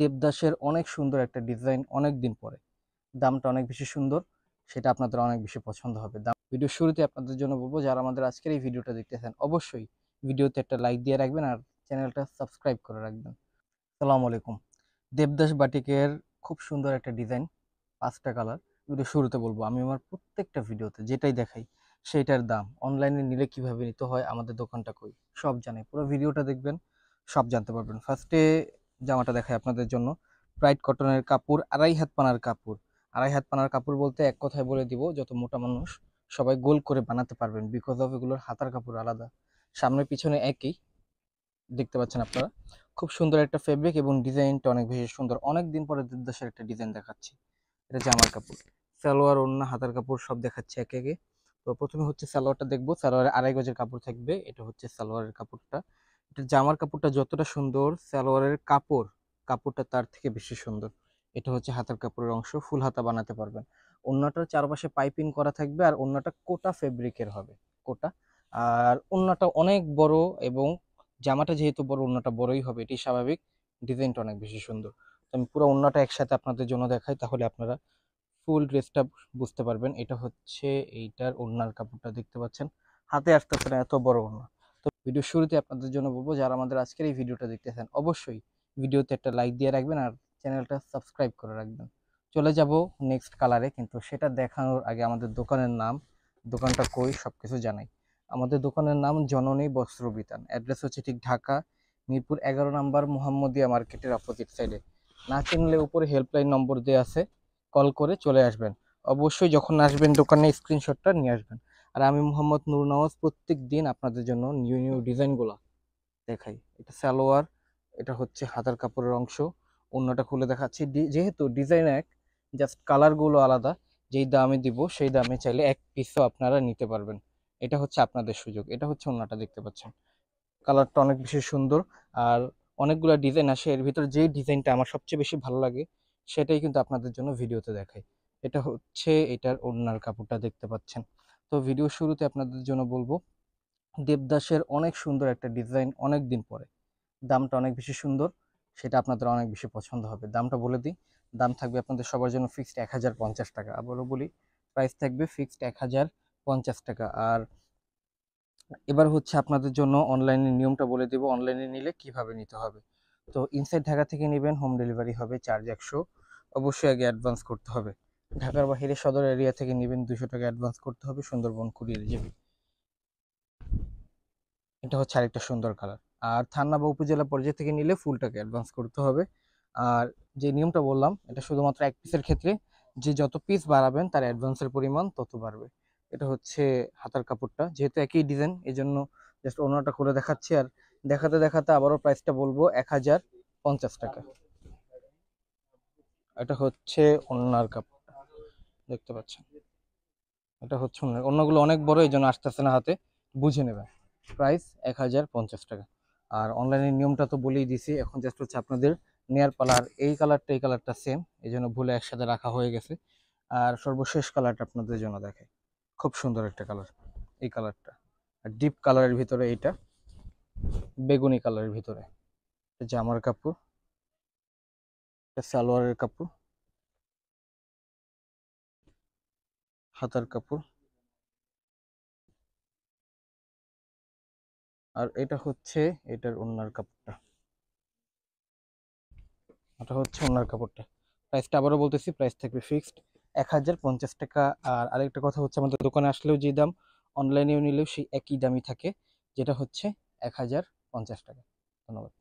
দেবদাসের অনেক সুন্দর একটা ডিজাইন অনেক দিন পরে। দামটা অনেক বেশি সুন্দর, সেটা আপনাদের অনেক বেশি পছন্দ হবে। দাম ভিডিও শুরুতে আপনাদের জন্য বলব, যারা আমাদের আজকের এই ভিডিওটা দেখতেছেন, অবশ্যই ভিডিওতে একটা লাইক দিয়ে রাখবেন আর চ্যানেলটা সাবস্ক্রাইব করে রাখবেন। সালাম আলাইকুম। দেবদাস বাটিকের খুব সুন্দর একটা ডিজাইন, পাঁচটা কালার। ভিডিও শুরুতে বলব, আমি আমার প্রত্যেকটা ভিডিওতে যেটাই দেখাই সেইটার দাম। অনলাইনে নিলে কীভাবে নিতে হয়, আমাদের দোকানটা কই, সব জানে পুরো ভিডিওটা দেখবেন, সব জানতে পারবেন। ফার্স্টে জামাটা দেখাই আপনাদের জন্য। ব্রাইট কটনের কাপড়, আড়াই হাত পানার কাপড়। আড়াই হাত পানার কাপড় বলতে এক কথায় বলে দিব, যত মোটা মানুষ সবাই গোল করে বানাতে পারবেন বিকজ অফ এগুলোর হাতার কাপড় আলাদা। সামনে পিছনে একই, দেখতে পাচ্ছেন আপনারা। খুব সুন্দর একটা ফেব্রিক এবং ডিজাইনটা অনেক বেশি সুন্দর। অনেক দিন পরে দেবদাসের একটা ডিজাইন দেখাচ্ছি। এটা জামার কাপড়। সালোয়ার অন্য হাতার কাপড় সব দেখাচ্ছে একে একে। তো প্রথমে হচ্ছে সালোয়ারটা দেখব। সালোয়ারের আড়াই গজের কাপড় থাকবে। এটা হচ্ছে সালোয়ারের কাপড়টা। জামার কাপড়টা যতটা সুন্দর সালোয়ারের কাপড়, কাপড়টা তার থেকে বেশি সুন্দর। এটা হচ্ছে হাতার কাপড়ের অংশ, ফুল হাতা বানাতে পারবেন। অন্যটার চারপাশে পাইপিং করা থাকবে আর অন্যটা কোটা ফেব্রিকের হবে, কোটা। আর অন্যটা অনেক বড় এবং জামাটা যেহেতু বড়, অন্যটা বড়ই হবে এটি স্বাভাবিক। ডিজাইনটা অনেক বেশি সুন্দর। তো আমি পুরো অন্যটা একসাথে আপনাদের জন্য দেখাই, তাহলে আপনারা ফুল ড্রেসটা বুঝতে পারবেন। এটা হচ্ছে এইটার ওড়নার কাপড়টা, দেখতে পাচ্ছেন? হাতে আসতেছে না, এত বড় ওড়না। তো ভিডিও শুরুতে আপনাদের জন্য বলব, যারা আমাদের আজকের এই ভিডিওটা দেখতেছেন, অবশ্যই ভিডিওতে একটা লাইক দিয়ে রাখবেন আর চ্যানেলটা সাবস্ক্রাইব করে রাখবেন। চলে যাব নেক্সট কালারে কিন্তু সেটা দেখানোর আগে আমাদের দোকানের নাম, দোকানটা কই সব কিছু জানাই। আমাদের দোকানের নাম জননী বস্ত্র বিতান অ্যাড্রেস হচ্ছে ঠিক ঢাকা, মিরপুর এগারো নম্বর মোহাম্মদিয়া মার্কেটের অপোজিট সাইডে না চিনলে উপরে হেল্পলাইন নম্বর দেওয়া আছে কল করে চলে আসবেন। অবশ্যই যখন আসবেন দোকানে স্ক্রিনশটটা নিয়ে আসবেন। আর আমি মোহাম্মদ নূর নওয়াজ প্রত্যেক দিন আপনাদের জন্য নিউ নিউ ডিজাইনগুলো দেখাই। এটা সালোয়ার, এটা হচ্ছে হাতার কাপড়ের অংশ, অন্যটা খুলে দেখাচ্ছি। যেহেতু ডিজাইন এক, জাস্ট কালারগুলো আলাদা, যেই দামে দিব সেই দামে চাইলে এক পিসও আপনারা নিতে পারবেন। এটা হচ্ছে আপনাদের সুযোগ, এটা হচ্ছে অন্যটা দেখতে পাচ্ছেন। কালারটা অনেক বেশি সুন্দর, আর অনেকগুলো ডিজাইন আসে, এর ভিতরে যেই ডিজাইনটা আমার সবচেয়ে বেশি ভালো লাগে, সেটাই কিন্তু আপনাদের জন্য ভিডিওতে দেখাই। এটা হচ্ছে এটার ওড়নার কাপড়টা দেখতে পাচ্ছেন। তো ভিডিও শুরুতে আপনাদের জন্য বলব, দেবদাসের অনেক সুন্দর একটা ডিজাইন অনেক দিন পরে। দামটা অনেক বেশি সুন্দর, সেটা আপনাদের অনেক বেশি পছন্দ হবে। দামটা বলে দিই, দাম থাকবে আপনাদের সবার জন্য ফিক্সড এক হাজার পঞ্চাশ টাকা। আবারও বলি প্রাইস থাকবে ফিক্সড এক হাজার পঞ্চাশ টাকা। আর এবার হচ্ছে আপনাদের জন্য অনলাইনের নিয়মটা বলে দেবো অনলাইনে নিলে কীভাবে নিতে হবে? তো ইনসাইড ঢাকা থেকে নেবেন হোম ডেলিভারি হবে চার্জ একশো। অবশ্যই আগে অ্যাডভান্স করতে হবে। ঢাকার বাইরে সদর এরিয়া থেকে নেবেন দুশো টাকা অ্যাডভান্স করতে হবে, সুন্দরবন কুরিয়ার যাবে। এটা হচ্ছে আরেকটা সুন্দর কালার আর থানা বা উপজেলা পর্যায় থেকে নিলে ফুল টাকা অ্যাডভান্স করতে হবে। আর যে নিয়মটা বললাম, এটা শুধুমাত্র এক পিসের ক্ষেত্রে, যে যত পিস বাড়াবেন, তার অ্যাডভান্সের পরিমাণ তত বাড়বে। এটা হচ্ছে হাতার কাপড়টা, যেহেতু একই ডিজাইন এই জন্য জাস্ট অন্যটা খুলে দেখাচ্ছি। আর দেখাতে দেখাতে আবারও প্রাইসটা বলব, এক হাজার পঞ্চাশ টাকা। এটা হচ্ছে অন্যার কাপড়টা দেখতে পাচ্ছেন। এটা হচ্ছে অন্য, অন্যগুলো অনেক বড়, এই জন্য আসতেছে না হাতে। বুঝে নেবেন প্রাইস এক হাজার পঞ্চাশ টাকা। আর অনলাইনের নিয়মটা তো বলেই দিছি। এখন জাস্ট হচ্ছে আপনাদের নেয়ার পালার এই কালারটা এই কালারটা সেম এই জন্য ভুলে একসাথে রাখা হয়ে গেছে। আর সর্বশেষ কালারটা আপনাদের জন্য দেখে খুব সুন্দর একটা কালার এই কালারটা আর ডিপ কালারের ভিতরে এইটা, বেগুনি কালারের ভিতরে। জামার কাপড় সালোয়ারের কাপড়। হাতার কাপড়। আর এটা হচ্ছে, এটার ওনার কাপড়টা। এটা হচ্ছে ওনার কাপড়টা। প্রাইসটা আবারও বলতেছি প্রাইস থাকবে ফিক্সড এক হাজার পঞ্চাশ টাকা। আর আরেকটা কথা হচ্ছে, আমাদের দোকানে আসলেও যে দাম অনলাইনেও নিলেও সেই একই দামই থাকে, যেটা হচ্ছে এক হাজার পঞ্চাশ টাকা। ধন্যবাদ।